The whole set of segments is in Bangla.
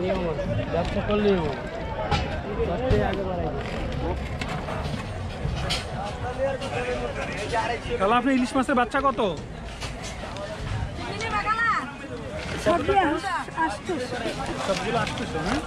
নিয়ম আছে ব্যবসা করলেই হবে ব্যবসায় আগে বাড়াই তাহলে আপনি ইলিশ মাছের বাচ্চা কত সবগুলো আসতেছে হ্যাঁ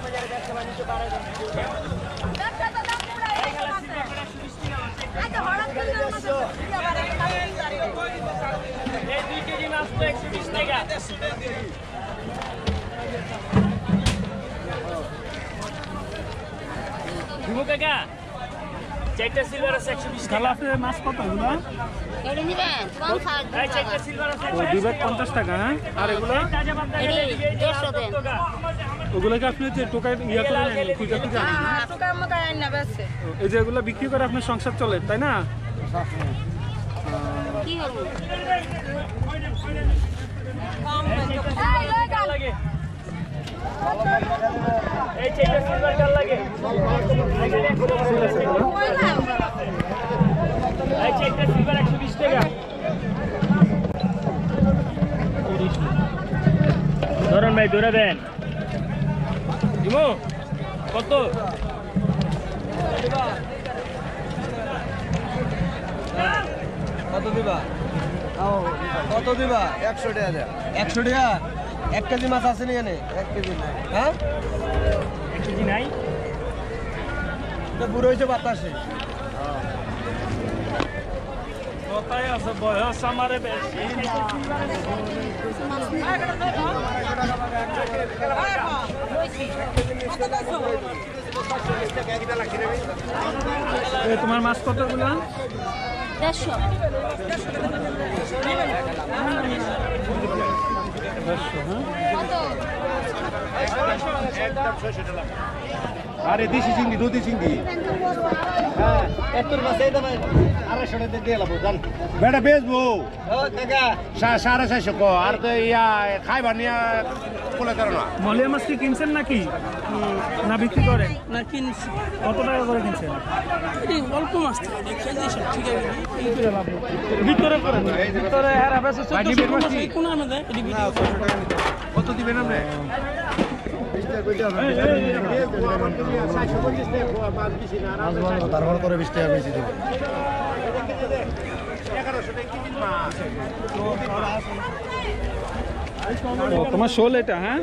চারটা সিলভার আছে একশো বিশ তাহলে আপনার মাছ কত এগুলো? দুই ব্যাগ পঞ্চাশ টাকা। হ্যাঁ? আর এগুলো? ওগুলোকে আপনি যে টোকায় ইয়ে করে নেন খুঁজে খুঁজে এই যে এগুলো বিক্রি করে আপনার সংসার চলে তাই না? কি হলো লাগে এই চারটা সিলভার কার লাগে এই চারটা সিলভার একশো বিশ টাকা ধরুন ভাই ধরে দেন। ইমো কত? কত দিবা? কত দিবা? একশো টাকা দেয়া একশো টাকা? এক কেজি মাছ আছে নি এনে? এক কেজি। নাই হ্যাঁ? এক কেজি নাই। এটা বুড়ো হয়েছে বাতাসে। কথাই আছে? বয়স আমারে বেশি। তোমার মাছ কতগুলো? দেড়শো। দেড়শো হ্যাঁ? আরে দেশি চিংড়ি দুধি চিংড়ি। হ্যাঁ। মাছ এই দামে বেটা বেচবো। ও কাকা। সা- সাড়ে চারশো ক আর তো ইয়া খাইবার নিয়ে কোলে করে না। মলিয়া মাছ কি কিনছেন নাকি? না বিক্রি করে? না কিনছি। কত টাকা করে কিনছেন? অল্প মাছ ভিতরে করে ভিতরে বেশি কোন কত দিবেন আপনি? তারপর করে বিশ টাকা বেশি দেবো তোমার শোল এটা হ্যাঁ?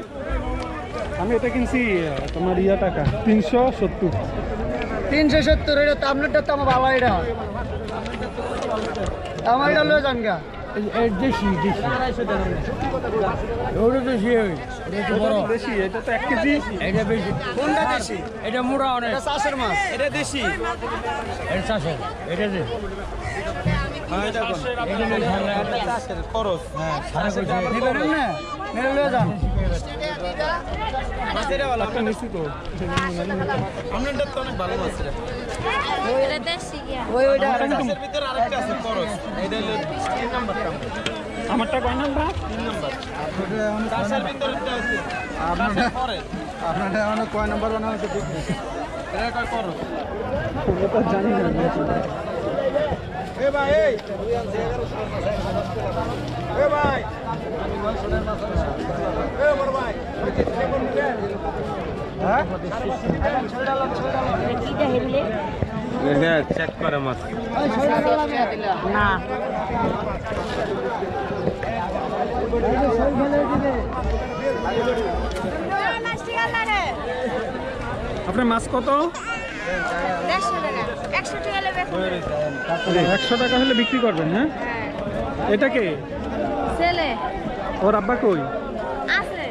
আমি এটা কিনছি, তোমার ইয়া টাকা, তিনশো সত্তর। তিনশো সত্তর, এটা তো আপনারটা তো আমার বাবা এটা আমার এটা লয়ে যান দেশি দেশি। ওটা দেশি বড়। বেশি এটা তো এক কেজি। এটা বেশি। কোনটা দেশি? এটা মোড়া অনেক। চাষের মাছ এটা দেশি। এটা চাষের এটা যে দেড়শো গিয়া। ওই ওইটা আমারটা কয় নাম্বার? আপনারটা কয় নাম্বার? বানানো হচ্ছে ঠিক নেই ওটা জানি না। চেক করে মাছ না। আপনার মাছ কত? একশো টাকা একশো টাকা হলে বিক্রি করবেন হ্যাঁ? এটা কে? ছেলে। ওর আব্বা কই? আছে।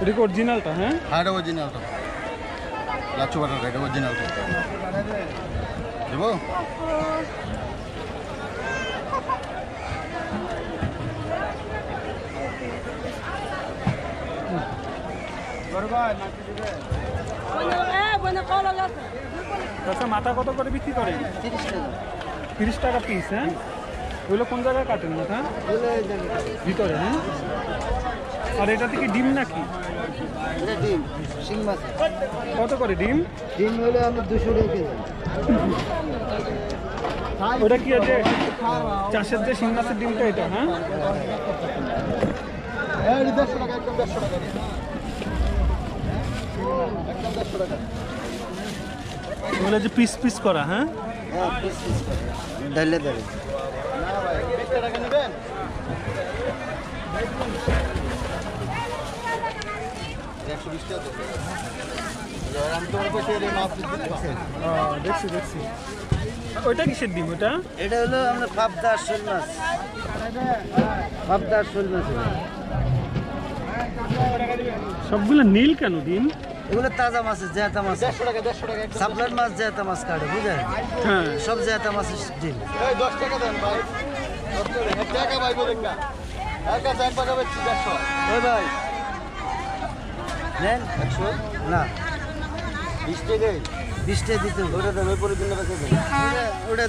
এটা কি অরিজিনালটা হ্যাঁ? হ্যাঁ এটা অরিজিনালটা লাচ্ছু বাটার এটা অরিজিনালটা দেবো? আচ্ছা মাথা কত করে বিক্রি করেন তিরিশ টাকা পিস হ্যাঁ? ওগুলো কোন জায়গায় কাটেন মাথা? ভিতরে হ্যাঁ? আর এটা থেকে ডিম নাকি? ডিম শিং মাছ কত করে ডিম? ডিম হলে আমি দুশো টাকা কেজি। ওটা কি আছে? চাষের যে শিং মাছের ডিমটা এটা হ্যাঁ? দেড়শো টাকা একদম দেড়শো টাকা। একদম দেড়শো টাকা। এগুলো যে পিস পিস করা হ্যাঁ? হ্যাঁ টাকা নেবেন একশো বিশ টাকা আমি তোমার কাছে মাছ দিচ্ছি ও, দেখছি দেখছি ওইটা কিসের ডিম ওটা? এটা হলো আমরা পাবদার শোল মাছ। পাবদার শোল মাছ। সবগুলো নীল কেন ডিম? এগুলো তাজা মাছ জ্যাতা মাছ। সাপ্লার মাছ জ্যাতা মাছ কাটে বুঝলেন? হ্যাঁ। সব জ্যাতা মাছের ডিম। দশ টাকা দেন ভাই। দশ টাকা ভাই বলেন না। এক কাছে এক টাকা বেচছি দেড়শো। ভাই নেন একশো না। বিশ টাকাই বিশ টাকা দিতে ওটা দেন ওই পরে দিন। ওটা